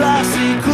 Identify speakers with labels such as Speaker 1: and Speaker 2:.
Speaker 1: Last